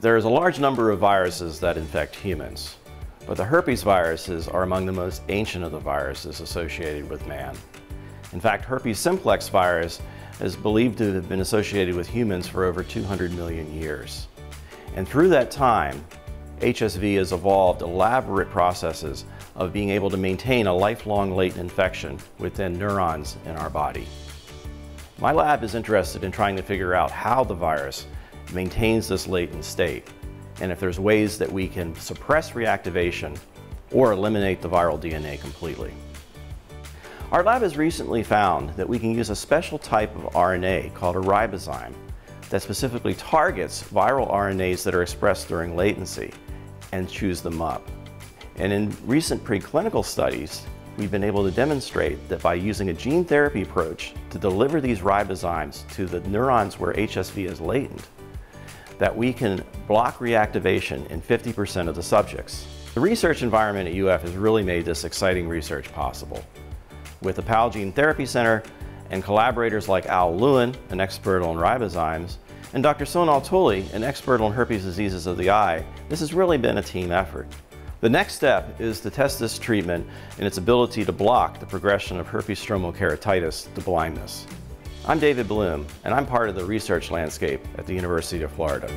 There is a large number of viruses that infect humans, but the herpes viruses are among the most ancient of the viruses associated with man. In fact, herpes simplex virus is believed to have been associated with humans for over 200 million years. And through that time, HSV has evolved elaborate processes of being able to maintain a lifelong latent infection within neurons in our body. My lab is interested in trying to figure out how the virus maintains this latent state and if there's ways that we can suppress reactivation or eliminate the viral DNA completely. Our lab has recently found that we can use a special type of RNA called a ribozyme that specifically targets viral RNAs that are expressed during latency and chews them up. And in recent preclinical studies, we've been able to demonstrate that by using a gene therapy approach to deliver these ribozymes to the neurons where HSV is latent, that we can block reactivation in 50% of the subjects. The research environment at UF has really made this exciting research possible with the Powell Gene Therapy Center and collaborators like Al Lewin, an expert on ribozymes, and Dr. Sonal Tuli, an expert on herpes diseases of the eye, this has really been a team effort. The next step is to test this treatment and its ability to block the progression of herpes stromal keratitis to blindness. I'm David Bloom, and I'm part of the research landscape at the University of Florida.